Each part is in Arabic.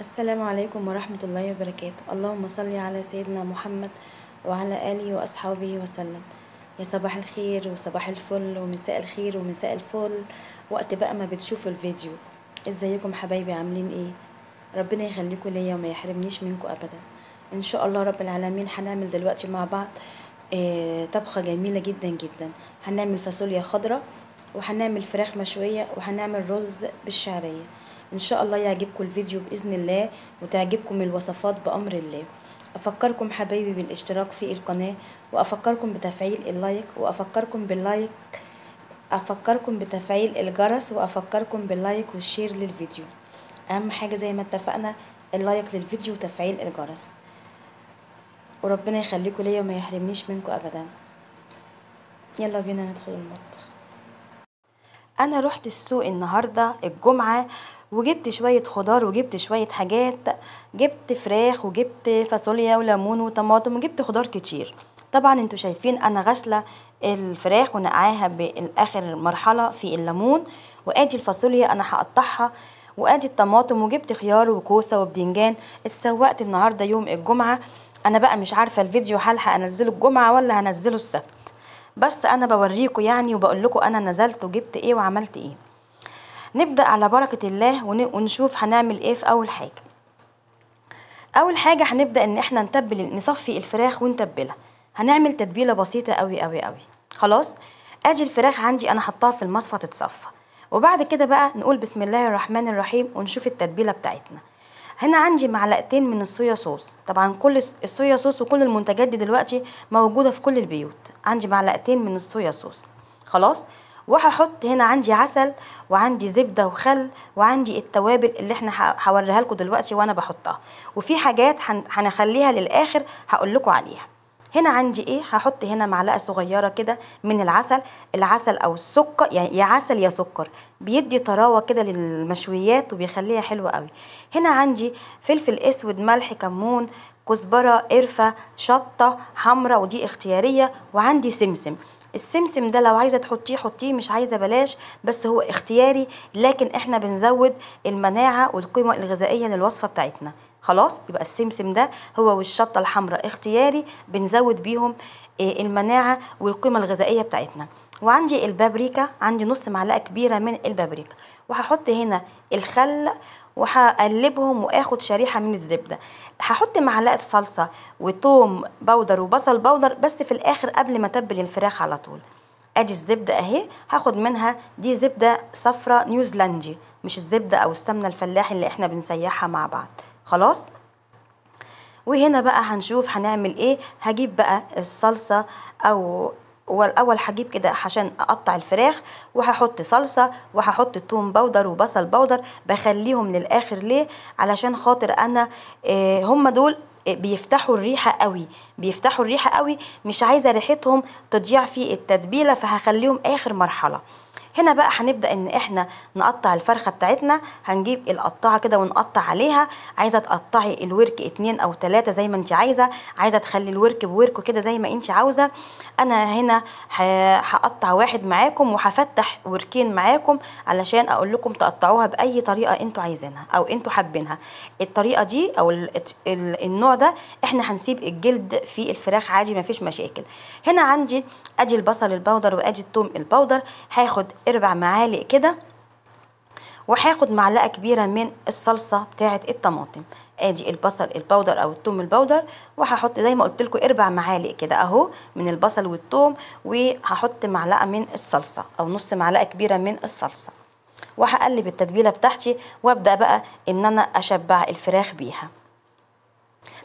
السلام عليكم ورحمة الله وبركاته. اللهم صل على سيدنا محمد وعلى آله وأصحابه وسلم. يا صباح الخير وصباح الفل ومساء الخير ومساء الفل. وقت بقى ما بتشوفوا الفيديو. إزيكم حبايبي؟ عاملين إيه؟ ربنا يخليكم ليا وما يحرمنيش منكم ابدا. إن شاء الله رب العالمين هنعمل دلوقتي مع بعض آه، طبخة جميلة جدا جدا. هنعمل فاصوليا خضراء وهنعمل فراخ مشوية وهنعمل رز بالشعرية. إن شاء الله يعجبكم الفيديو بإذن الله وتعجبكم الوصفات بأمر الله. أفكركم حبايبي بالاشتراك في القناة وأفكركم بتفعيل ال like وأفكركم بال like أفكركم بتفعيل الجرس وأفكركم بال like وال share للفيديو. أهم حاجة زي ما اتفقنا ال like للفيديو وتفعيل الجرس. وربنا يخليكم ليا وما يحرمنيش منكم ابدا. يلا بينا ندخل المطبخ. أنا رحت السوق النهارده الجمعة وجبت شوية خضار وجبت شوية حاجات جبت فراخ وجبت فاصوليا وليمون وطماطم وجبت خضار كتير. طبعا أنتوا شايفين أنا غاسلة الفراخ ونقعاها بالآخر مرحلة في الليمون وآدي الفاصوليا أنا هقطعها وآدي الطماطم وجبت خيار وكوسة وبدنجان اتسوقت النهارده يوم الجمعة أنا بقى مش عارفة الفيديو هل هنزله الجمعة ولا هنزله السبت. بس أنا بوريكم يعني وبقول لكم أنا نزلت وجبت إيه وعملت إيه. نبدأ على بركة الله ون- ونشوف هنعمل إيه في أول حاجة. أول حاجة هنبدأ إن إحنا نتبل نصفي الفراخ ونتبلها. هنعمل تتبيلة بسيطة قوي قوي قوي خلاص؟ ادي الفراخ عندي أنا حطاها في المصفى تتصفى. وبعد كده بقى نقول بسم الله الرحمن الرحيم ونشوف التتبيلة بتاعتنا. هنا عندي معلقتين من الصويا صوص. طبعا كل الصويا صوص وكل المنتجات دي دلوقتي موجودة في كل البيوت. عندي معلقتين من الصويا صوص. خلاص؟ وهحط هنا عندي عسل وعندي زبدة وخل وعندي التوابل اللي إحنا هوريها لكم دلوقتي وأنا بحطها. وفي حاجات هن- هنخليها للآخر هقول لكم عليها. هنا عندي إيه؟ هحط هنا معلقة صغيرة كده من العسل. العسل أو السكر يعني يا عسل يا سكر. بيدي طراوة كده للمشويات وبيخليها حلوة قوي. هنا عندي فلفل أسود ملح كمون كزبرة قرفة شطة حمراء ودي اختيارية. وعندي سمسم. السمسم ده لو عايزة تحطيه حطيه مش عايزة بلاش بس هو اختياري لكن إحنا بنزود المناعة والقيمة الغذائية للوصفة بتاعتنا. خلاص؟ يبقى السمسم ده هو والشطة الحمراء. اختياري بنزود بيهم آه، المناعة والقيمة الغذائية بتاعتنا. وعندي البابريكا عندي نص معلقة كبيرة من البابريكا. وهحط هنا الخل وهقلبهم وآخد شريحة من الزبدة. هحط معلقة صلصة وتوم بودر وبصل بودر بس في الآخر قبل ما أتبل الفراخ على طول. ادي الزبدة أهي هاخد منها دي زبدة صفرة نيوزيلندي مش الزبدة أو السمنة الفلاحي اللي إحنا بنسيحها مع بعض. خلاص؟ وهنا بقى هنشوف هنعمل إيه. هجيب بقى الصلصة أو والأول هجيب كده عشان أقطع الفراخ وهحط صلصة وهحط توم powder وبصل powder بخليهم للآخر ليه؟ علشان خاطر أنا آه هم دول بيفتحوا الريحة قوي بيفتحوا الريحة قوي مش عايزة ريحتهم تضيع في التتبيلة فهخليهم آخر مرحلة. هنا بقى هنبدأ إن إحنا نقطع الفرخة بتاعتنا هنجيب القطاعة كده ونقطع عليها. عايزة تقطعي الورك اتنين أو تلاتة زي ما أنت عايزة. عايزة تخلي الورك بوركه كده زي ما أنت عاوزة. أنا هنا هقطع واحد معاكم وهفتح وركين معاكم علشان أقول لكم تقطعوها بأي طريقة أنتوا عايزينها أو أنتوا حابينها. الطريقة دي أو ال- ال- النوع ده إحنا هنسيب الجلد في الفراخ عادي مفيش مشاكل. هنا عندي ادي البصل ال powder وادي الثوم ال powder. هاخد أربع معالق كده وهاخد معلقة كبيرة من الصلصة بتاعة الطماطم. آدي البصل ال powder أو الثوم ال powder وهحط زي ما قلت لكم أربع معالق كده أهو من البصل والثوم وهحط معلقة من الصلصة أو نص معلقة كبيرة من الصلصة. وهقلب التتبيلة بتاعتي وأبدأ بقى إن أنا أشبع الفراخ بيها.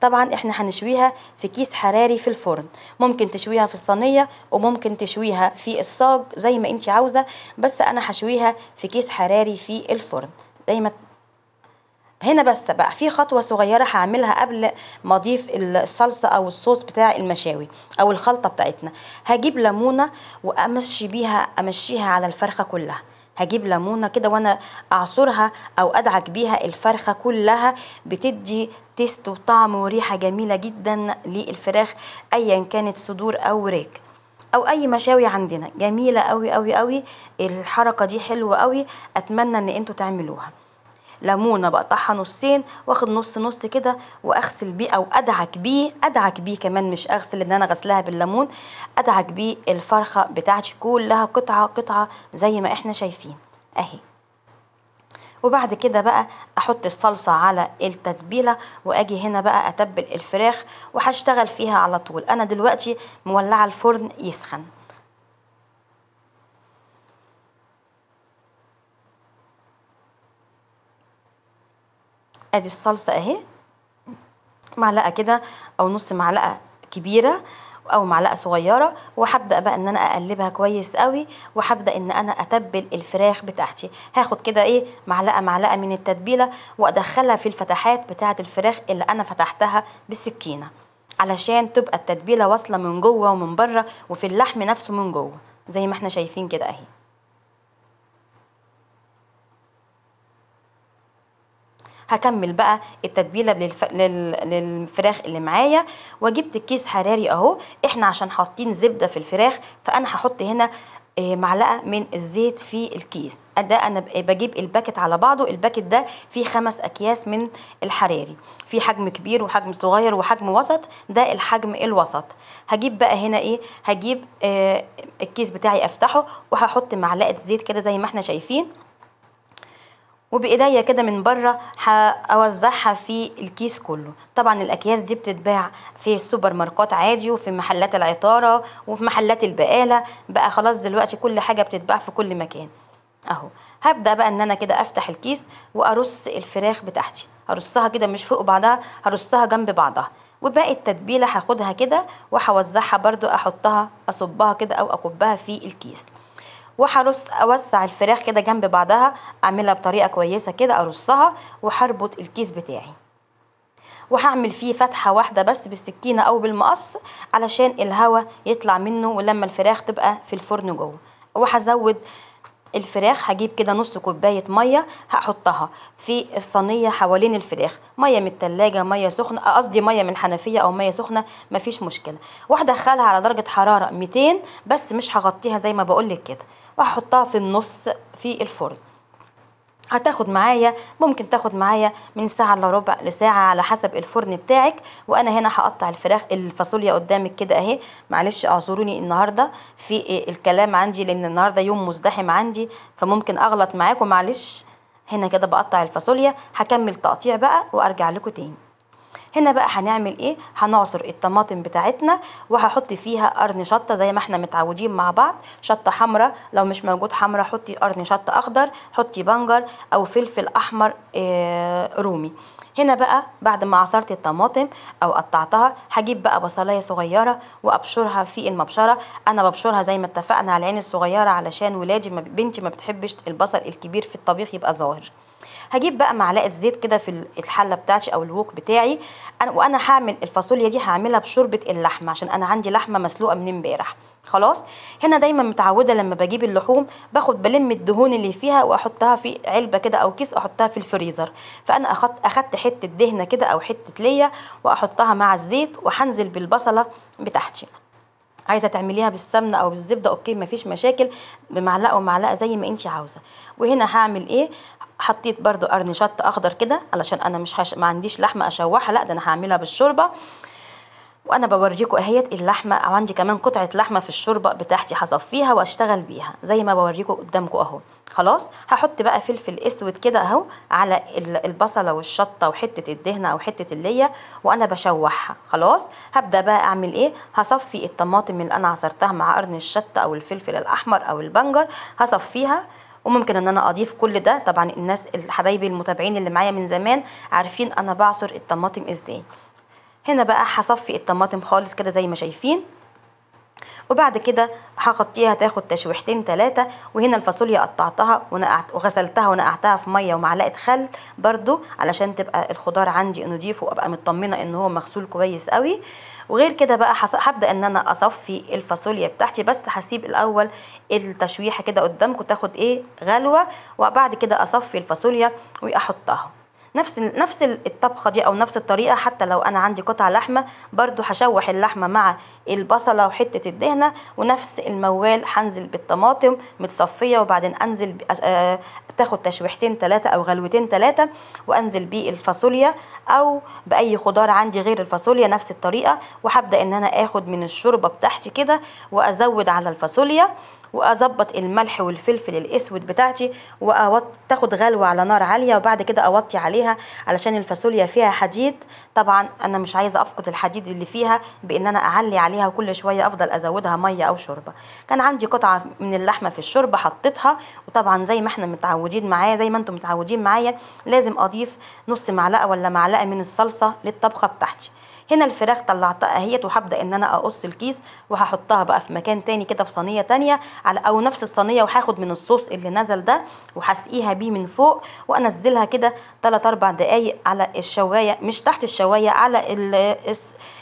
طبعا إحنا هنشويها في كيس حراري في الفرن. ممكن تشويها في الصينية وممكن تشويها في الصاج زي ما انت عاوزة بس أنا هشويها في كيس حراري في الفرن. زي ما هنا بس بقى في خطوة صغيرة هعملها قبل ما أضيف الصلصة أو الصوص بتاع المشاوي أو الخلطة بتاعتنا. هجيب ليمونة وأمشي بيها أمشيها على الفرخة كلها. هجيب ليمونة كده وأنا أعصرها أو أدعك بيها الفرخة كلها بتدي تيست وطعم وريحة جميلة جدا للفراخ ايا كانت صدور أو وراك أو أي مشاوي عندنا. جميلة قوي قوي قوي الحركة دي حلوة قوي أتمنى إن أنتوا تعملوها. ليمونه بقطعها نصين واخد نص نص كده وأغسل بيه أو أدعك بيه أدعك بيه كمان مش أغسل ان أنا غسلها بالليمون أدعك بيه الفرخة بتاعتي كلها قطعة قطعة زي ما إحنا شايفين. أهي. وبعد كده بقى أحط الصلصة على التتبيلة وأجي هنا بقى أتبل الفراخ وهشتغل فيها على طول. أنا دلوقتي مولعة الفرن يسخن. ادي الصلصة اهي. معلقة كده أو نص معلقة كبيرة أو معلقة صغيرة وهبدأ بقى ان أنا اقلبها كويس قوي وهبدأ ان أنا اتبل الفراخ بتاعتي. هاخد كده إيه معلقة معلقة من التتبيلة وادخلها في الفتحات بتاعة الفراخ اللي أنا فتحتها بالسكينة علشان تبقى التتبيلة واصلة من جوه ومن بره وفي اللحم نفسه من جوه زي ما إحنا شايفين كده اهي. هكمل بقى التتبيلة للف... لل... للفراخ اللي معايا وجبت كيس حراري أهو. إحنا عشان حاطين زبدة في الفراخ فأنا هحط هنا آه، معلقة من الزيت في الكيس. ده أنا بجيب ال packet على بعضه. ال packet ده فيه خمس أكياس من الحراري. في حجم كبير وحجم صغير وحجم وسط. ده الحجم الوسط. هجيب بقى هنا إيه؟ هجيب آه الكيس بتاعي أفتحه وهحط معلقة زيت كده زي ما إحنا شايفين. وبإيديا كده من بره هوزعها في الكيس كله. طبعا الأكياس دي بتتباع في السوبر ماركات عادي وفي محلات العطارة وفي محلات البقالة. بقى خلاص دلوقتي كل حاجة بتتباع في كل مكان. أهو. هبدأ بقى إن أنا كده أفتح الكيس وأرص الفراخ بتاعتي. هرصها كده مش فوق بعضها هرصها جنب بعضها. وباقي التتبيلة هاخدها كده وهوزعها برضو أحطها أصبها كده أو أكبها في الكيس. وهرص أوسع الفراخ كده جنب بعضها أعملها بطريقة كويسة كده أرصها وهربط الكيس بتاعي. وهعمل فيه فتحة واحدة بس بالسكينة أو بالمقص علشان الهواء يطلع منه ولما الفراخ تبقى في الفرن جوه. وهزود الفراخ هجيب كده نص كوباية مية هحطها في الصينية حوالين الفراخ. مية من التلاجة مية سخنة قصدي مية من الحنفية أو مية سخنة مفيش مشكلة. وهدخلها على درجة حرارة 200 بس مش هغطيها زي ما بقولك كده. وهحطها في النص في الفرن. هتاخد معايا ممكن تاخد معايا من ساعة إلا ربع لساعة على حسب الفرن بتاعك. وأنا هنا هقطع الفراخ الفاصوليا قدامك كده أهي. معلش اعذروني النهاردة في الكلام عندي لأن النهاردة يوم مزدحم عندي فممكن أغلط معاكم. معلش هنا كده بقطع الفاصوليا. هكمل تقطيع بقى وأرجع لكم تاني. هنا بقى هنعمل إيه؟ هنعصر الطماطم بتاعتنا وهحط فيها قرن شطة زي ما إحنا متعودين مع بعض. شطة حمراء لو مش موجود حمراء حطي قرن شطة أخضر حطي بنجر أو فلفل أحمر آه، رومي. هنا بقى بعد ما عصرت الطماطم أو قطعتها هجيب بقى بصلاية صغيرة وأبشرها في المبشرة. أنا ببشرها زي ما اتفقنا على العين الصغيرة علشان ولادي بنتي ما بتحبش البصل الكبير في الطبيخ يبقى ظاهر. هجيب بقى معلقة زيت كده في الحلة بتاعتي أو الوك بتاعي. أنا وأنا هعمل الفاصوليا دي هعملها بشوربة اللحمة عشان أنا عندي لحمة مسلوقة من امبارح. خلاص؟ هنا دايما متعودة لما بجيب اللحوم باخد بلم الدهون اللي فيها وأحطها في علبة كده أو كيس أحطها في الفريزر. فأنا اخدت أخدت حتة دهنة كده أو حتة ليا وأحطها مع الزيت وهنزل بالبصلة بتاعتي. عايزة تعمليها بالسمنة أو بالزبدة أوكي مفيش مشاكل. بمعلقة ومعلقة زي ما انت عاوزة. وهنا هعمل إيه؟ حطيت برضو قرن شط أخضر كده علشان أنا مش هش... ما عنديش لحمة أشوحها لأ ده أنا هعملها بالشوربة. وأنا بوريكم إهيت اللحمة أو عندي كمان قطعة لحمة في الشوربة بتاعتي هصفيها وأشتغل بيها زي ما بوريكم قدامكم أهو. خلاص؟ هحط بقى فلفل أسود كده أهو على ال- البصلة والشطة وحتة الدهنة أو حتة الليه وأنا بشوحها. خلاص؟ هبدأ بقى أعمل إيه؟ هصفي الطماطم اللي أنا عصرتها مع قرن الشطة أو الفلفل الأحمر أو البنجر هصفيها. وممكن إن أنا أضيف كل ده طبعا الناس الحبايبي المتابعين اللي معايا من زمان عارفين أنا بعصر الطماطم إزاي. هنا بقى هصفي الطماطم خالص كده زي ما شايفين. وبعد كده هغطيها تاخد تشويحتين ثلاثة وهنا الفاصوليا قطعتها ونقعت وغسلتها ونقعتها في مية ومعلقة خل برضو علشان تبقى الخضار عندي نضيف وأبقى مطمنة إن هو مغسول كويس قوي. وغير كده بقى هبدأ إن أنا أصفي الفاصوليا بتاعتي بس هسيب الأول التشويحة كده قدامكم تاخد إيه غلوة وبعد كده أصفي الفاصوليا وأحطها. نفس نفس الطبخة دي أو نفس الطريقة حتى لو أنا عندي قطع لحمة برضو هشوح اللحمة مع البصلة وحتة الدهنة ونفس الموال هنزل بالطماطم متصفية وبعدين أنزل آه تاخد تشويحتين ثلاثة أو غلوتين ثلاثة وأنزل بالفاصوليا أو بأي خضار عندي غير الفاصوليا نفس الطريقة وهبدأ إن أنا آخد من الشوربة بتاعتي كده وأزود على الفاصوليا وأظبط الملح والفلفل الأسود بتاعتي وتاخد غلوة على نار عالية وبعد كده أوطي عليها علشان الفاصوليا فيها حديد. طبعا أنا مش عايزة أفقد الحديد اللي فيها بإن أنا أعلي عليها وكل شوية أفضل أزودها مية أو شوربة. كان عندي قطعة من اللحمة في الشوربة حطيتها وطبعا زي ما إحنا متعودين معايا زي ما أنتم متعودين معايا لازم أضيف نص معلقة ولا معلقة من الصلصة للطبخة بتاعتي. هنا الفراخ طلعتها اهيت وهبدأ إن أنا أقص الكيس وهحطها بقى في مكان تاني كده في صينية تانية على أو نفس الصينية وهاخد من الصوص اللي نزل ده وهسقيها بيه من فوق وأنزلها كده 3 4 دقايق على الشواية مش تحت الشواية على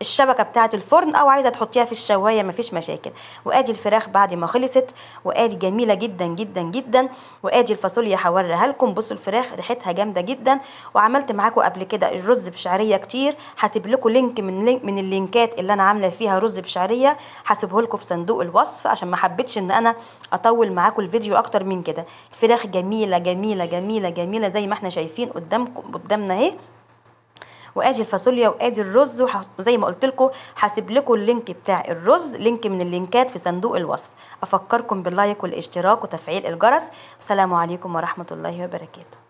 الشبكة بتاعة الفرن أو عايزة تحطيها في الشواية مفيش مشاكل. وآدي الفراخ بعد ما خلصت وآدي جميلة جدا جدا جدا. وآدي الفاصوليا هوريها لكم. بصوا الفراخ ريحتها جامدة جدا. وعملت معاكم قبل كده الرز بشعرية كتير. هسيب لكم link من link من اللينكات اللي أنا عاملة فيها رز بشعرية هسيبه لكم في صندوق الوصف عشان ما حبيتش إن أنا أطول معاكم الفيديو أكتر من كده. الفراخ جميلة جميلة جميلة جميلة زي ما إحنا شايفين قدامكم قدامنا أهي. وآدي الفاصوليا وآدي الرز وزي ما قلت لكم هسيب لكم ال link بتاع الرز link من اللينكات في صندوق الوصف. أفكركم بال like والاشتراك وتفعيل الجرس. والسلام عليكم ورحمة الله وبركاته.